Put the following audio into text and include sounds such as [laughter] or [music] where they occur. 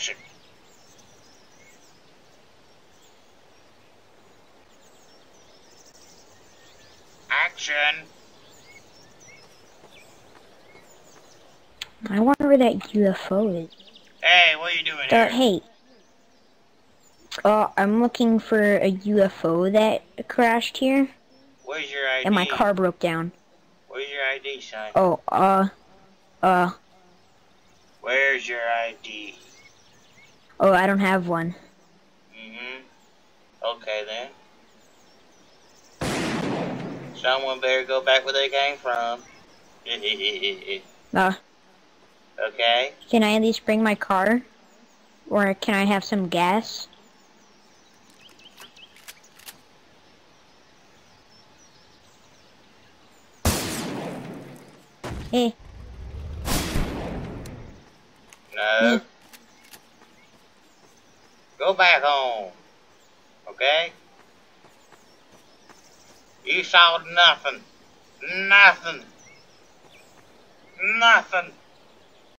Action. Action. I wonder where that UFO is. Hey, what are you doing Uh, here? hey. Uh, I'm looking for a UFO that crashed here, Where's your ID? and my car broke down. Where's your ID, son? Oh, uh, uh, Where's your ID? Oh, I don't have one. Mm-hmm. Okay then. Someone better go back where they came from. [laughs] Uh, okay. can I at least bring my car? Or can I have some gas? Hey, No. Hmm. Go back home. Okay? You saw nothing. Nothing. Nothing.